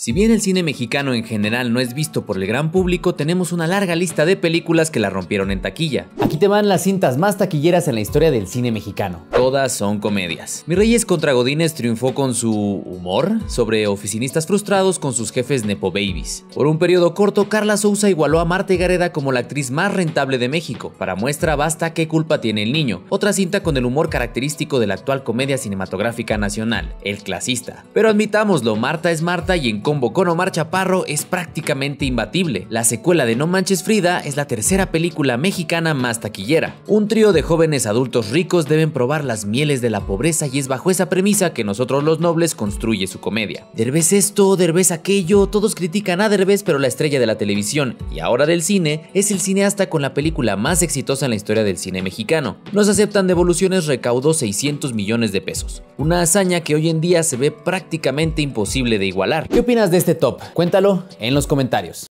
Si bien el cine mexicano en general no es visto por el gran público, tenemos una larga lista de películas que la rompieron en taquilla. Aquí te van las cintas más taquilleras en la historia del cine mexicano. Todas son comedias. Mi Reyes contra Godines triunfó con su humor sobre oficinistas frustrados con sus jefes Nepo Babies. Por un periodo corto, Carla Souza igualó a Marta Gareda como la actriz más rentable de México. Para muestra basta qué culpa tiene el niño, otra cinta con el humor característico de la actual comedia cinematográfica nacional, El Clasista. Pero admitámoslo, Marta es Marta y en combo con Omar Chaparro es prácticamente imbatible. La secuela de No Manches Frida es la tercera película mexicana más taquillera. Un trío de jóvenes adultos ricos deben probar las mieles de la pobreza y es bajo esa premisa que nosotros los nobles construye su comedia. Derbez esto, Derbez aquello, todos critican a Derbez pero la estrella de la televisión y ahora del cine es el cineasta con la película más exitosa en la historia del cine mexicano. Nos aceptan devoluciones recaudó 600 millones de pesos, una hazaña que hoy en día se ve prácticamente imposible de igualar. ¿Qué opinas de este top? Cuéntalo en los comentarios.